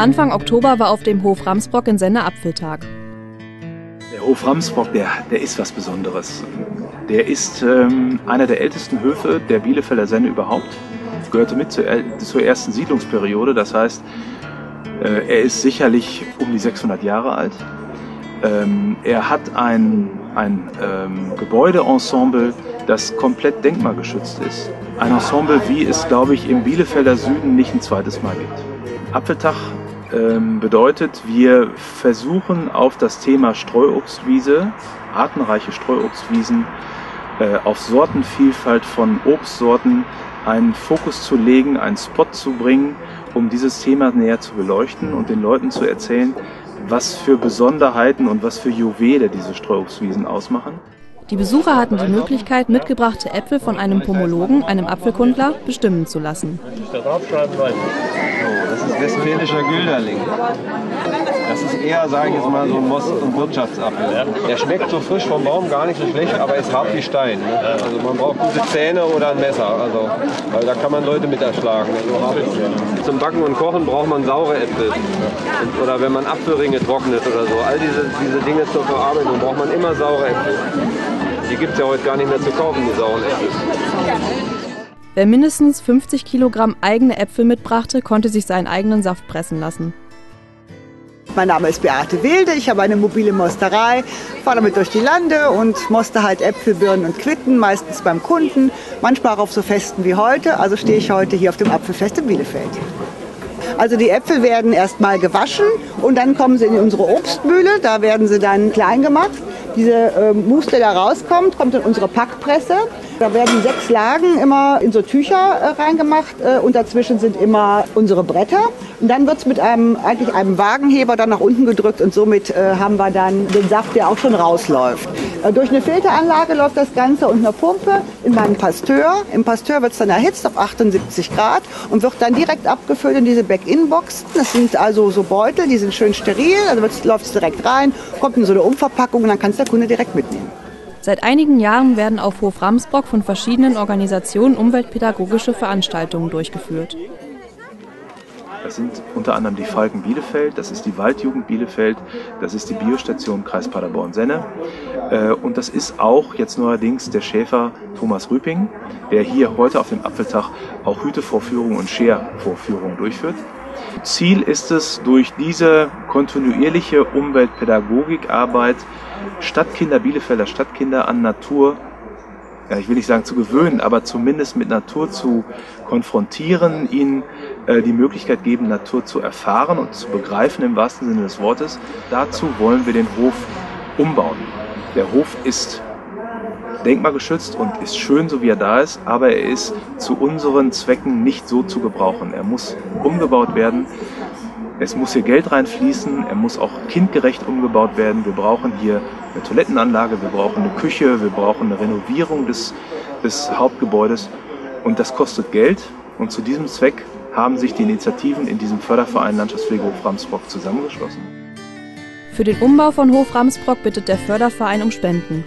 Anfang Oktober war auf dem Hof Ramsbrock in Senne Apfeltag. Der Hof Ramsbrock, der, der ist was Besonderes. Der ist ähm, einer der ältesten Höfe der Bielefelder Senne überhaupt. Gehörte mit zur, zur ersten Siedlungsperiode. Das heißt, äh, er ist sicherlich um die 600 Jahre alt. Ähm, er hat ein, ein ähm, Gebäudeensemble, das komplett denkmalgeschützt ist. Ein Ensemble, wie es, glaube ich, im Bielefelder Süden nicht ein zweites Mal gibt. Apfeltag ähm, bedeutet, wir versuchen auf das Thema Streuobstwiese, artenreiche Streuobstwiesen, äh, auf Sortenvielfalt von Obstsorten einen Fokus zu legen, einen Spot zu bringen, um dieses Thema näher zu beleuchten und den Leuten zu erzählen, was für Besonderheiten und was für Juwele diese Streuobstwiesen ausmachen. Die Besucher hatten die Möglichkeit, mitgebrachte Äpfel von einem Pomologen, einem Apfelkundler, bestimmen zu lassen. Das ist westfälischer Gülderling. Das ist eher, sage ich jetzt mal, so ein Most- und Wirtschaftsapfel. Der schmeckt so frisch vom Baum gar nicht so schlecht, aber ist hart wie Stein. Ne? Also man braucht gute Zähne oder ein Messer, also, weil da kann man Leute mit erschlagen. So hart ist Zum Backen und Kochen braucht man saure Äpfel. Und, oder wenn man Apfelringe trocknet oder so. All diese, diese Dinge zur Verarbeitung braucht man immer saure Äpfel. Die gibt es ja heute gar nicht mehr zu kaufen, die sauren Äpfel. Wer mindestens 50 Kilogramm eigene Äpfel mitbrachte, konnte sich seinen eigenen Saft pressen lassen. Mein Name ist Beate Wilde, ich habe eine mobile Mosterei, fahre damit durch die Lande und moste halt Äpfel, Birnen und Quitten, meistens beim Kunden, manchmal auch auf so Festen wie heute. Also stehe ich heute hier auf dem Apfelfest in Bielefeld. Also die Äpfel werden erstmal gewaschen und dann kommen sie in unsere Obstmühle, da werden sie dann klein gemacht. Diese äh, Mousse, der da rauskommt, kommt in unsere Packpresse. Da werden sechs Lagen immer in so Tücher äh, reingemacht äh, und dazwischen sind immer unsere Bretter. Und dann wird es mit einem, eigentlich einem Wagenheber dann nach unten gedrückt und somit äh, haben wir dann den Saft, der auch schon rausläuft. Durch eine Filteranlage läuft das Ganze und eine Pumpe in meinen Pasteur. Im Pasteur wird es dann erhitzt auf 78 Grad und wird dann direkt abgefüllt in diese Back-in-Boxen. Das sind also so Beutel, die sind schön steril, also läuft es direkt rein, kommt in so eine Umverpackung und dann kann es der Kunde direkt mitnehmen. Seit einigen Jahren werden auf Hof Ramsbrock von verschiedenen Organisationen umweltpädagogische Veranstaltungen durchgeführt. Das sind unter anderem die Falken Bielefeld, das ist die Waldjugend Bielefeld, das ist die Biostation Kreis Paderborn-Senne äh, und das ist auch jetzt neuerdings der Schäfer Thomas Rüping, der hier heute auf dem Apfeltag auch Hütevorführungen und Schervorführungen durchführt. Ziel ist es, durch diese kontinuierliche Umweltpädagogikarbeit Stadtkinder, Bielefelder Stadtkinder an Natur, ja, ich will nicht sagen zu gewöhnen, aber zumindest mit Natur zu konfrontieren, ihnen äh, die Möglichkeit geben, Natur zu erfahren und zu begreifen im wahrsten Sinne des Wortes. Dazu wollen wir den Hof umbauen. Der Hof ist denkmalgeschützt und ist schön, so wie er da ist, aber er ist zu unseren Zwecken nicht so zu gebrauchen. Er muss umgebaut werden. Es muss hier Geld reinfließen, er muss auch kindgerecht umgebaut werden. Wir brauchen hier eine Toilettenanlage, wir brauchen eine Küche, wir brauchen eine Renovierung des, des Hauptgebäudes und das kostet Geld. Und zu diesem Zweck haben sich die Initiativen in diesem Förderverein Landschaftspflege Hof Ramsbrock zusammengeschlossen. Für den Umbau von Hof Ramsbrock bittet der Förderverein um Spenden.